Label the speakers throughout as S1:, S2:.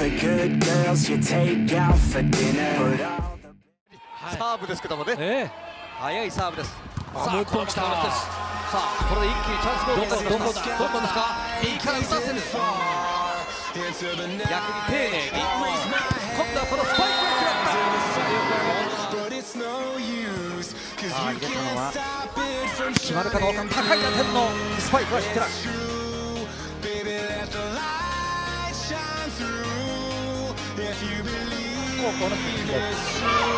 S1: the good girls you take out for dinner.
S2: サーブですけどもね、
S3: え
S2: 速いサーブです。さあ、
S3: もう一本来た
S2: さあ、これで一気にチャンスボール
S3: どこだ
S2: どこですか？右から打たせる。逆に丁寧に。今度はこのスパイクが決まった。さあ、入れたのは決まるかどうか高い打点のスパイクはヒッテラッもうこのピンで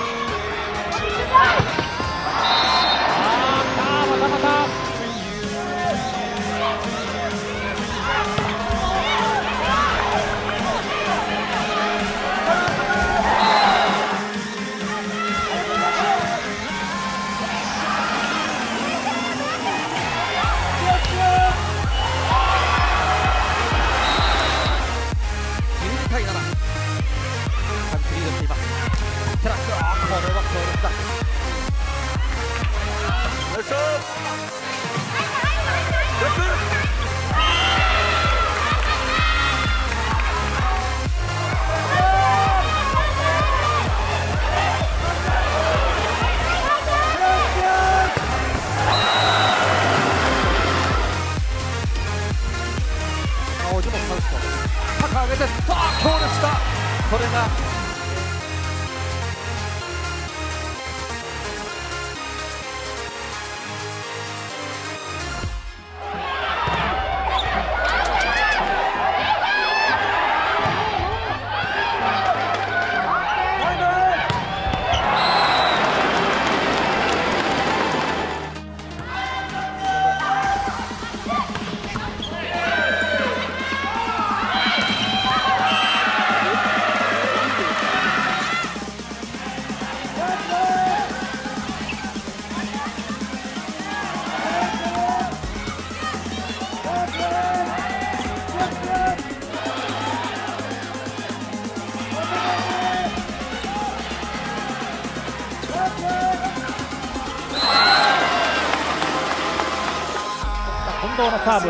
S3: 近藤のサーブ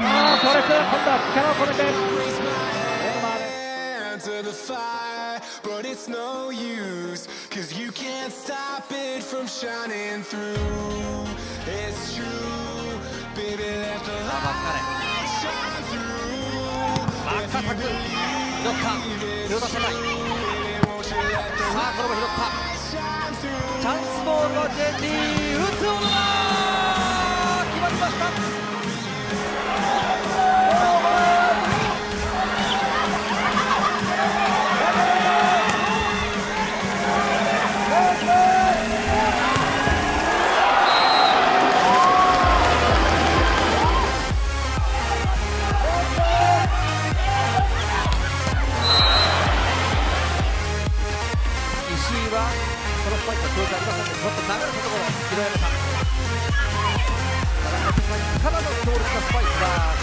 S3: ああ強烈今度は力を込めてオーバーで
S4: to the fire, but it's no use. Cause you can't stop it from shining through. It's true, baby, let the
S2: さあ
S4: light shine through.
S2: マカタク拾った拾たせない
S4: Won't you let the
S2: さあこれも拾った。チャンスボールは JT 打つ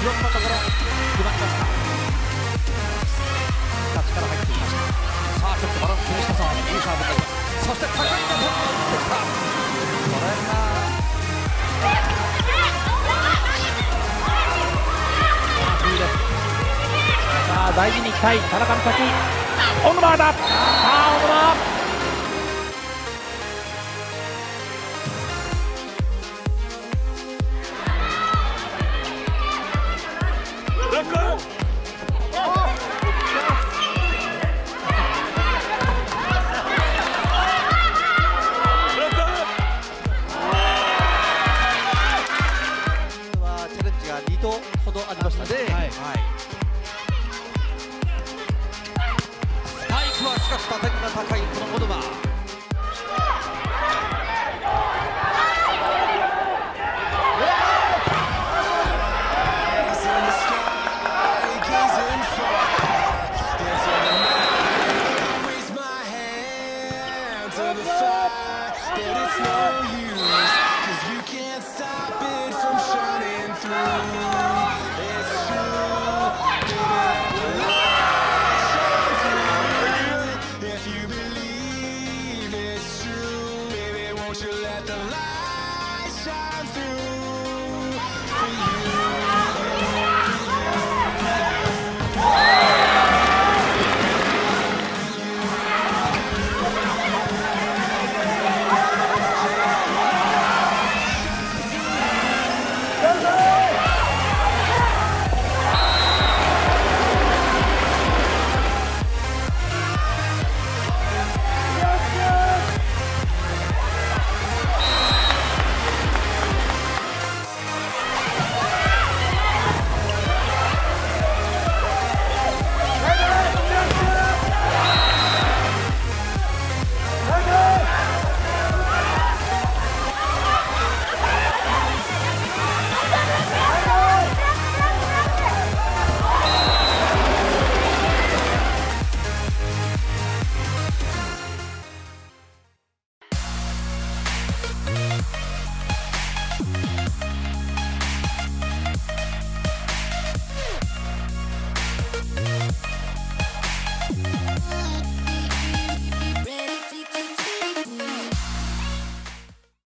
S2: 拾った。ところ決まりました。力入っていました。さあちょっとバランス崩した。さあいいサーブになりますそして高い打点を打ってきた。これが
S3: さあ大事にいきたい。田中美咲小野間ださあ
S2: スパイクはしかし打が高いこの言葉バ I'm.